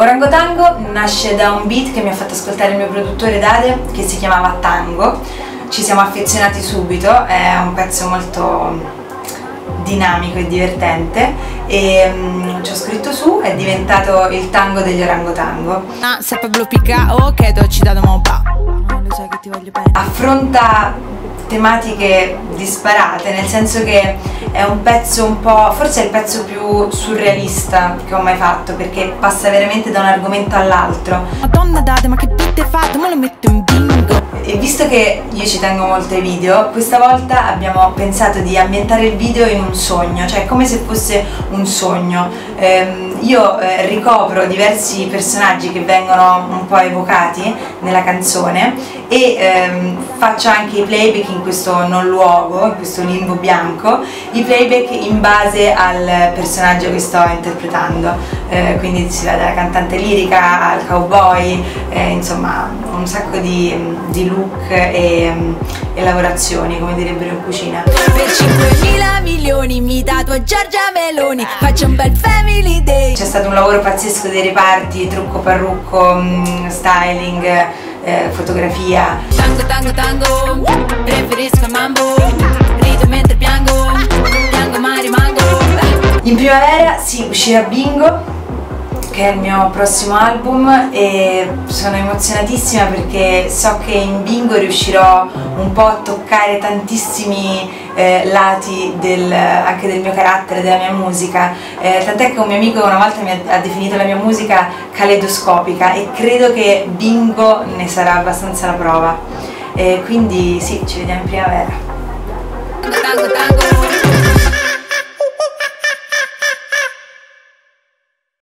Orangotango nasce da un beat che mi ha fatto ascoltare il mio produttore Dade che si chiamava Tango. Ci siamo affezionati subito, è un pezzo molto dinamico e divertente e um, ci ho scritto su, è diventato il tango degli orangotango. Ah, se per bluppica, ok, ci ti voglio bene. Affronta tematiche disparate, nel senso che è un pezzo un po', forse è il pezzo più surrealista che ho mai fatto, perché passa veramente da un argomento all'altro. Madonna date, ma che hai fatto? Me lo metto in. E visto che io ci tengo molto ai video, questa volta abbiamo pensato di ambientare il video in un sogno, cioè come se fosse un sogno. Ehm, io eh, ricopro diversi personaggi che vengono un po' evocati nella canzone e ehm, faccio anche i playback in questo non luogo, in questo limbo bianco, i playback in base al personaggio che sto interpretando, eh, quindi si va dalla cantante lirica al cowboy, eh, insomma un sacco di, di look e, e, lavorazioni come direbbero in cucina. Per 5.000 milioni mi tatuo Giorgia Meloni, faccio un bel family day. C'è stato un lavoro pazzesco dei reparti, trucco parrucco, mm, styling, eh, fotografia. Tango tango tango, preferisco il mambo, rido mentre piango, piango ma rimango. In primavera si uscirà Bingo che è il mio prossimo album e sono emozionatissima perché so che in bingo riuscirò un po' a toccare tantissimi eh, lati del, anche del mio carattere, della mia musica, eh, tant'è che un mio amico una volta mi ha, ha definito la mia musica caleidoscopica e credo che bingo ne sarà abbastanza la prova. E quindi sì, ci vediamo in primavera. Tango, tango.